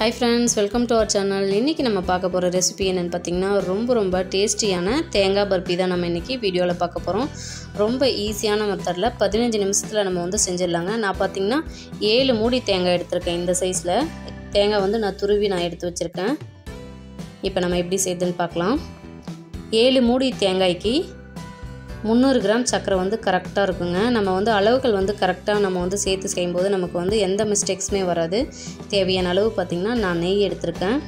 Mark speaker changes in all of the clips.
Speaker 1: Hi friends welcome to our channel இன்றைக்கி நம்ம பார்க்க போகிற ரெசிபி என்னென்னு பார்த்தீங்கன்னா ரொம்ப ரொம்ப டேஸ்டியான தேங்காய் பர்பி தான் நம்ம இன்றைக்கி வீடியோவில் பார்க்க போகிறோம் ரொம்ப ஈஸியான மெத்தடில் பதினஞ்சு நிமிஷத்தில் நம்ம வந்து செஞ்சிடலாங்க. நான் பார்த்தீங்கன்னா ஏழு மூடி தேங்காய் எடுத்திருக்கேன் இந்த சைஸில் தேங்காய் வந்து நான் துருவி நான் எடுத்து வச்சுருக்கேன். இப்போ நம்ம எப்படி செய்யுதுன்னு பார்க்கலாம். ஏழு மூடி தேங்காய்க்கு முந்நூறு கிராம் சர்க்கரை வந்து கரெக்டாக இருக்குங்க. நம்ம வந்து அளவுகள் வந்து கரெக்டாக நம்ம வந்து சேர்த்து செய்யும்போது நமக்கு வந்து எந்த மிஸ்டேக்ஸுமே வராது. தேவையான அளவு பார்த்திங்கன்னா நான் நெய் எடுத்திருக்கேன்.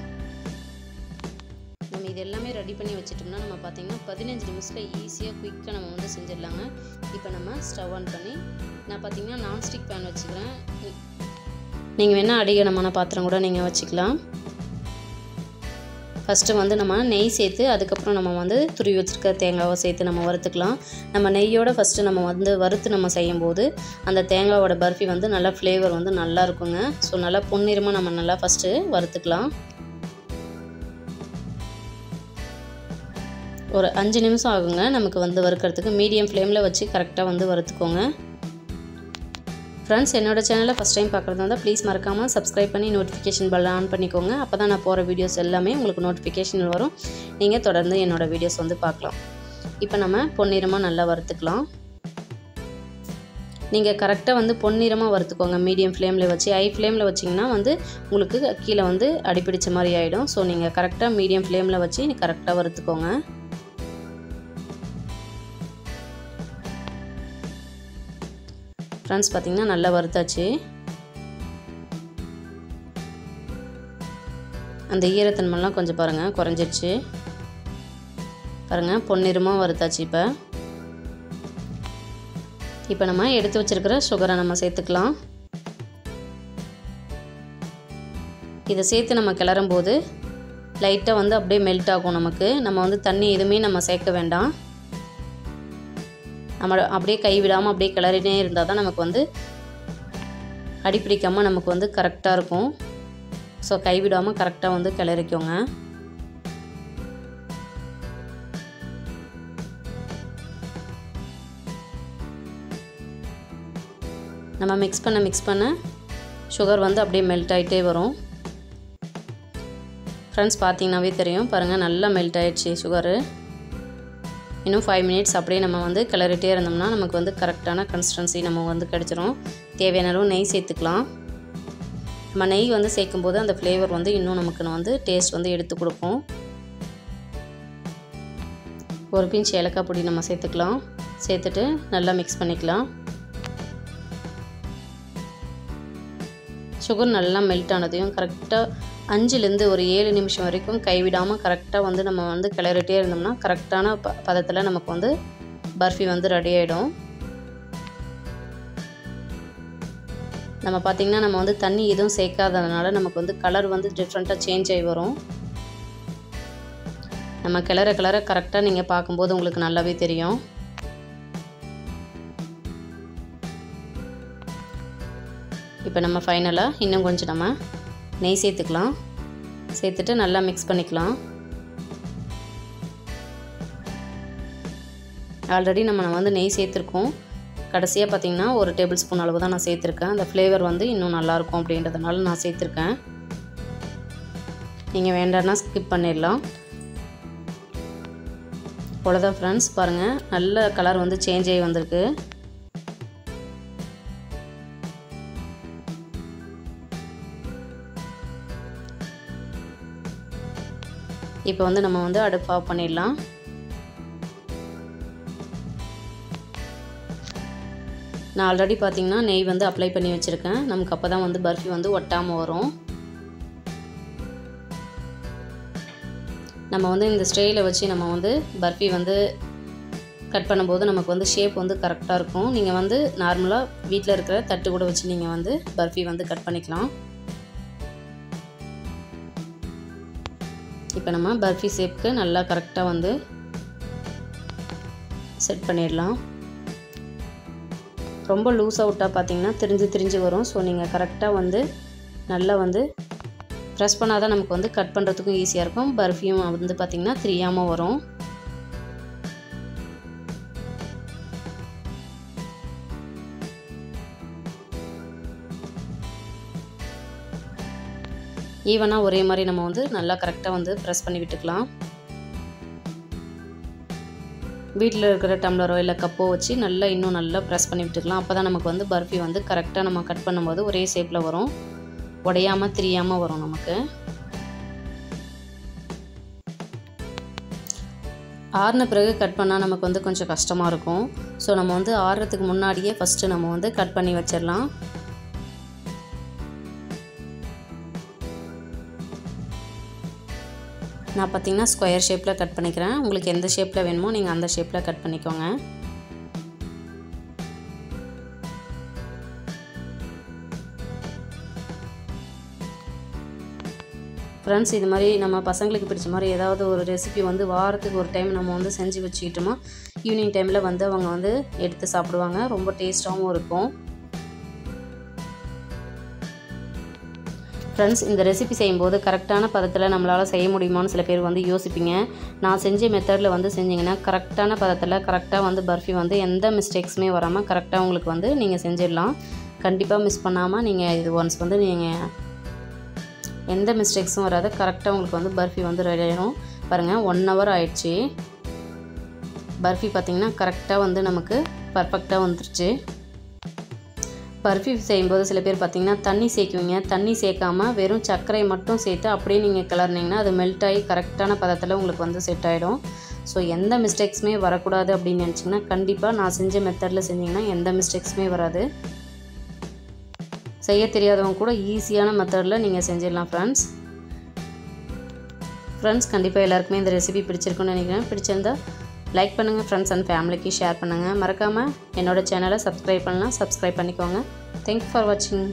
Speaker 1: நம்ம இது எல்லாமே ரெடி பண்ணி வச்சுட்டோம்னா நம்ம பார்த்திங்கன்னா பதினஞ்சு நிமிஷத்தில் ஈஸியாக குயிக்காக நம்ம வந்து செஞ்சிடலாங்க. இப்போ நம்ம ஸ்டவ் ஆன் பண்ணி நான் பார்த்திங்கன்னா நான்ஸ்டிக் பேன் வச்சுக்கிறேன். நீங்கள் வேணால் அடிகனமான பாத்திரம் கூட நீங்கள் வச்சுக்கலாம். ஃபஸ்ட்டு வந்து நம்ம நெய் சேர்த்து அதுக்கப்புறம் நம்ம வந்து துருவி வச்சுருக்க தேங்காவை சேர்த்து நம்ம வறுத்துக்கலாம். நம்ம நெய்யோட ஃபஸ்ட்டு நம்ம வந்து வறுத்து நம்ம செய்யும்போது அந்த தேங்காவோட பர்ஃபி வந்து நல்லா ஃப்ளேவர் வந்து நல்லா இருக்குங்க. ஸோ நல்லா பொன்னிறமாக நம்ம நல்லா ஃபஸ்ட்டு வறுத்துக்கலாம். ஒரு அஞ்சு நிமிஷம் ஆகுங்க. நமக்கு வந்து வறுக்கிறதுக்கு. மீடியம் ஃப்ளேமில் வச்சு கரெக்டாக வந்து வறுத்துக்கோங்க. ஃப்ரெண்ட்ஸ் என்னோடய சேனலை ஃபஸ்ட் டைம் பார்க்குறது வந்தால் ப்ளீஸ் மறக்காமல் சப்ஸ்கிரைப் பண்ணி நோட்டிஃபிகேஷன் பெல் ஆன் பண்ணிக்கோங்க. அப்போ தான் நான் போகிற வீடியோஸ் எல்லாமே உங்களுக்கு நோட்டிஃபிகேஷன் வரும். நீங்கள் தொடர்ந்து என்னோடய வீடியோஸ் வந்து பார்க்கலாம். இப்போ நம்ம பொன்னிறமாக நல்லா வறுத்துக்கலாம். நீங்கள் கரெக்டாக வந்து பொன்னிறமாக வறுத்துக்கோங்க. மீடியம் ஃப்ளேமில் வச்சு ஹை ஃப்ளேமில் வச்சிங்கன்னா வந்து உங்களுக்கு கீழே வந்து அடிப்பிடிச்ச மாதிரி ஆகிடும் ஸோ நீங்கள் கரெக்டாக மீடியம் ஃப்ளேமில் வச்சு கரெக்டாக வறுத்துக்கோங்க. ஃப்ரெண்ட்ஸ் பார்த்திங்கன்னா நல்லா வறுத்தாச்சு. அந்த ஈரத்தன்மெல்லாம் கொஞ்சம் பாருங்கள் குறைஞ்சிருச்சு. பாருங்கள் பொன்னிறமாக வறுத்தாச்சு இப்போ. இப்போ நம்ம எடுத்து வச்சுருக்கிற சுகரை நம்ம சேர்த்துக்கலாம். இதை சேர்த்து நம்ம கிளறும் போது லைட்டாக வந்து அப்படியே மெல்ட் ஆகும் நமக்கு. நம்ம வந்து தண்ணி எதுவுமே நம்ம சேர்க்க வேண்டாம். நம்ம அப்படியே கைவிடாமல் அப்படியே கிளறினே இருந்தால் தான் நமக்கு வந்து அடிப்பிடிக்காமல் நமக்கு வந்து கரெக்டாக இருக்கும். ஸோ கைவிடாமல் கரெக்டாக வந்து கிளறிக்கோங்க. நம்ம மிக்ஸ் பண்ண மிக்ஸ் பண்ண சுகர் வந்து அப்படியே மெல்ட் ஆகிட்டே வரும். ஃப்ரெண்ட்ஸ் பார்த்தீங்கன்னாவே தெரியும். பாருங்கள் நல்லா மெல்ட் ஆகிடுச்சு சுகரு இன்னும் ஃபைவ் மினிட்ஸ் அப்படியே நம்ம வந்து கிளறிட்டே இருந்தோம்னா நமக்கு வந்து கரெக்டான கன்சிஸ்டன்சி நம்ம வந்து கிடச்சிரும். தேவையான அளவு நெய் சேர்த்துக்கலாம். நம்ம நெய் வந்து சேர்க்கும்போது அந்த ஃப்ளேவர் வந்து இன்னும் நமக்கு வந்து டேஸ்ட் வந்து எடுத்து கொடுக்கும் ஒரு பிஞ்ச் ஏலக்காய் பொடி நம்ம சேர்த்துக்கலாம். சேர்த்துட்டு நல்லா மிக்ஸ் பண்ணிக்கலாம். சுகர் நல்லா மெல்ட் ஆனதையும் கரெக்டாக அஞ்சுலேருந்து ஒரு ஏழு நிமிஷம் வரைக்கும் கைவிடாமல் கரெக்டாக வந்து நம்ம வந்து கிளறிட்டே இருந்தோம்னா கரெக்டான ப பதத்தில் நமக்கு வந்து பர்ஃபி வந்து ரெடி ஆகிடும் நம்ம பார்த்திங்கன்னா நம்ம வந்து தண்ணி எதுவும் சேர்க்காததுனால நமக்கு வந்து கலர் வந்து டிஃப்ரெண்ட்டாக சேஞ்ச் ஆகி வரும். நம்ம கிளற கிளற கரெக்டாக நீங்கள் பார்க்கும்போது உங்களுக்கு நல்லாவே தெரியும். இப்போ நம்ம ஃபைனலாக இன்னும் கொஞ்சம் நம்ம நெய் சேர்த்துக்கலாம். சேர்த்துட்டு நல்லா மிக்ஸ் பண்ணிக்கலாம். ஆல்ரெடி நம்ம வந்து நெய் சேர்த்துருக்கோம். கடைசியாக பார்த்திங்கன்னா ஒரு டேபிள் ஸ்பூன் அளவு தான் நான் சேர்த்துருக்கேன். அந்த ஃப்ளேவர் வந்து இன்னும் நல்லாயிருக்கும் அப்படின்றதுனால நான் சேர்த்துருக்கேன். நீங்கள் வேண்டாம்னா ஸ்கிப் பண்ணிடலாம். அவ்வளோதான் ஃப்ரெண்ட்ஸ் பாருங்கள் நல்ல கலர் வந்து சேஞ்ச் ஆகி வந்திருக்கு. இப்போ வந்து நம்ம வந்து அடுப்பு ஆஃப் பண்ணிடலாம். நான் ஆல்ரெடி பார்த்திங்கன்னா நெய் வந்து அப்ளை பண்ணி வச்சுருக்கேன். நமக்கு அப்போ தான் வந்து பர்ஃபி வந்து ஒட்டாமல் வரும். நம்ம வந்து இந்த ஸ்டேயில் வச்சு நம்ம வந்து பர்ஃபி வந்து கட் பண்ணும்போது நமக்கு வந்து ஷேப் வந்து கரெக்டாக இருக்கும். நீங்கள் வந்து நார்மலாக வீட்டில் இருக்கிற தட்டு கூட வச்சு நீங்கள் வந்து பர்ஃபி வந்து கட் பண்ணிக்கலாம். இப்போ நம்ம பர்ஃபி ஷேப்க்கு நல்லா கரெக்டாக வந்து செட் பண்ணிடலாம். ரொம்ப லூஸாக விட்டால் பார்த்தீங்கன்னா திரிஞ்சு திரிஞ்சு வரும். ஸோ நீங்கள் கரெக்டாக வந்து நல்லா வந்து ப்ரெஸ் பண்ணால் தான் நமக்கு வந்து கட் பண்ணுறதுக்கும் ஈஸியாக இருக்கும். பர்ஃபியும் வந்து பார்த்திங்கன்னா திரியாமல் வரும். ஈவனாக ஒரே மாதிரி நம்ம வந்து நல்லா கரெக்டாக வந்து ப்ரெஸ் பண்ணி விட்டுக்கலாம். வீட்டில் இருக்கிற டம்ளரோ இல்லை கப்போ வச்சு நல்லா இன்னும் நல்லா ப்ரெஸ் பண்ணி விட்டுக்கலாம். அப்போ தான் நமக்கு வந்து பர்ஃபி வந்து கரெக்டாக நம்ம கட் பண்ணும்போது ஒரே ஷேப்பில் வரும். உடையாமல் திரியாமல் வரும் நமக்கு. ஆறின பிறகு கட் பண்ணால் நமக்கு வந்து கொஞ்சம் கஷ்டமாக இருக்கும். ஸோ நம்ம வந்து ஆறுறதுக்கு முன்னாடியே ஃபஸ்ட்டு நம்ம வந்து கட் பண்ணி வச்சிடலாம். நான் பார்த்தீங்கன்னா ஸ்கொயர் ஷேப்பில் கட் பண்ணிக்கிறேன். உங்களுக்கு எந்த ஷேப்பில் வேணுமோ நீங்கள் அந்த ஷேப்பில் கட் பண்ணிக்கோங்க. ஃப்ரெண்ட்ஸ் இது மாதிரி நம்ம பசங்களுக்கு பிடிச்ச மாதிரி ஏதாவது ஒரு ரெசிபி வந்து வாரத்துக்கு ஒரு டைம் நம்ம வந்து செஞ்சு வச்சுக்கிட்டோமா ஈவினிங் டைமில் வந்து அவங்க வந்து எடுத்து சாப்பிடுவாங்க. ரொம்ப டேஸ்ட்டாகவும் இருக்கும். ஃப்ரெண்ட்ஸ் இந்த ரெசிபி செய்யும்போது கரெக்டான பதத்தில் நம்மளால் செய்ய முடியுமான்னு சில பேர் வந்து யோசிப்பீங்க. நான் செஞ்ச மெத்தடில் வந்து செஞ்சிங்கன்னா கரெக்டான பதத்தில் கரெக்டாக வந்து பர்ஃபி வந்து எந்த மிஸ்டேக்ஸுமே வராமல் கரெக்டாக உங்களுக்கு வந்து நீங்கள் செஞ்சிடலாம். கண்டிப்பாக மிஸ் பண்ணாமல் நீங்கள் இது ஒன்ஸ் வந்து நீங்கள் எந்த மிஸ்டேக்ஸும் வராது. கரெக்டாக உங்களுக்கு வந்து பர்ஃபி வந்து ரெடி ஆகிடும் பாருங்கள் ஒன் ஹவர் ஆயிடுச்சு. பர்ஃபி பார்த்திங்கன்னா கரெக்டாக வந்து நமக்கு பர்ஃபெக்டாக வந்துருச்சு. பர்ஃப்யூம் செய்யும்போது சில பேர் பார்த்திங்கன்னா தண்ணி சேர்க்குவீங்க. தண்ணி சேர்க்காமல் வெறும் சர்க்கரை மட்டும் சேர்த்து அப்படியே நீங்கள் கிளறினீங்கன்னா அது மெல்ட் ஆகி கரெக்டான பதத்தில் உங்களுக்கு வந்து செட் ஆகிடும் ஸோ எந்த மிஸ்டேக்ஸுமே வரக்கூடாது அப்படின்னு நினச்சிங்கன்னா கண்டிப்பாக நான் செஞ்ச மெத்தடில் செஞ்சிங்கன்னா எந்த மிஸ்டேக்ஸுமே வராது. செய்ய தெரியாதவங்க கூட ஈஸியான மெத்தடில் நீங்கள் செஞ்சிடலாம் ஃப்ரெண்ட்ஸ் ஃப்ரெண்ட்ஸ் கண்டிப்பாக எல்லாருக்குமே இந்த ரெசிபி பிடிச்சிருக்குன்னு நினைக்கிறேன். பிடிச்சிருந்தா லைக் பண்ணுங்கள் ஃப்ரெண்ட்ஸ் அண்ட் ஃபேமிலிக்கு ஷேர் பண்ணுங்கள் மறக்காமல் என்னோடய சேனலை சப்ஸ்கிரைப் பண்ணலாம். சப்ஸ்கிரைப் பண்ணிக்கோங்க. தேங்க்யூ ஃபார் வாட்சிங்